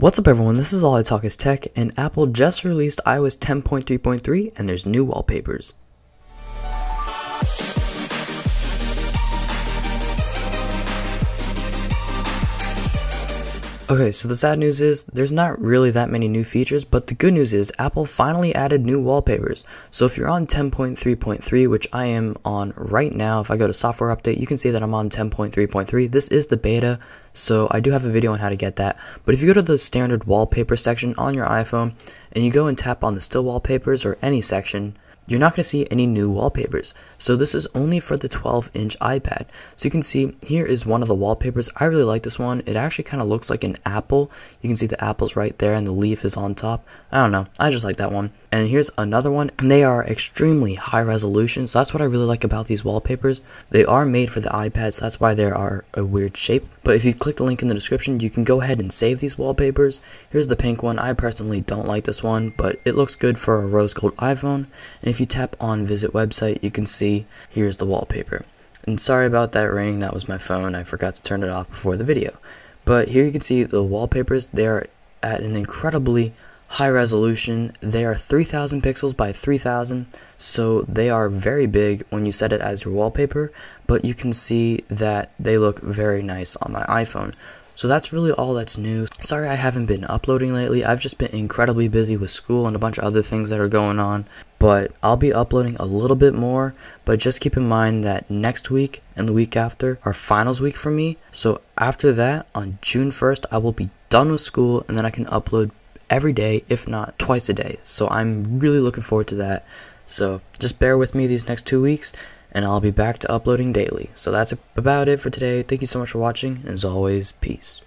What's up everyone, this is All I Talk is Tech, and Apple just released iOS 10.3.3 and there's new wallpapers. Okay, so the sad news is there's not really that many new features, but the good news is Apple finally added new wallpapers. So if you're on 10.3.3, which I am on right now, if I go to software update, you can see that I'm on 10.3.3. This is the beta, so I do have a video on how to get that. But if you go to the standard wallpaper section on your iPhone and you go and tap on the still wallpapers or any section, you're not going to see any new wallpapers. So this is only for the 12 inch iPad. So you can see here is one of the wallpapers. I really like this one. It actually kind of looks like an apple. You can see the apple's right there and the leaf is on top. I don't know. I just like that one. And here's another one. And they are extremely high resolution. So that's what I really like about these wallpapers. They are made for the iPads. So that's why they are a weird shape. But if you click the link in the description, you can go ahead and save these wallpapers. Here's the pink one. I personally don't like this one, but it looks good for a rose gold iPhone. And if you tap on visit website, you can see here's the wallpaper. And sorry about that ring, that was my phone. I forgot to turn it off before the video. But here you can see the wallpapers. They are at an incredibly high resolution. They are 3000 pixels by 3000, so they are very big when you set it as your wallpaper, but you can see that they look very nice on my iPhone. So that's really all that's new. Sorry I haven't been uploading lately. I've just been incredibly busy with school and a bunch of other things that are going on. But I'll be uploading a little bit more. But just keep in mind that next week and the week after are finals week for me. So after that, on June 1st, I will be done with school and then I can upload every day, if not twice a day. So I'm really looking forward to that. So just bear with me these next two weeks and I'll be back to uploading daily. So that's about it for today. Thank you so much for watching, and as always, peace.